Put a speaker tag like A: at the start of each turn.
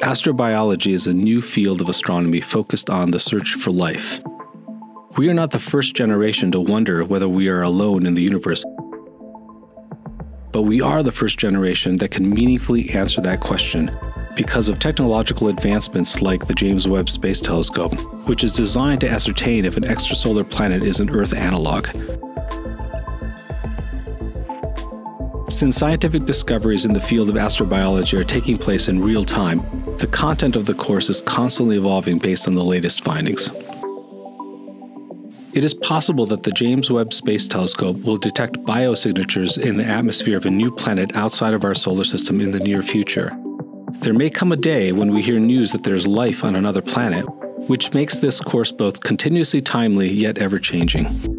A: astrobiology is a new field of astronomy focused on the search for life. We are not the first generation to wonder whether we are alone in the universe, but we are the first generation that can meaningfully answer that question because of technological advancements like the James Webb Space Telescope, which is designed to ascertain if an extrasolar planet is an Earth analog. Since scientific discoveries in the field of astrobiology are taking place in real time, the content of the course is constantly evolving based on the latest findings. It is possible that the James Webb Space Telescope will detect biosignatures in the atmosphere of a new planet outside of our solar system in the near future. There may come a day when we hear news that there's life on another planet, which makes this course both continuously timely yet ever changing.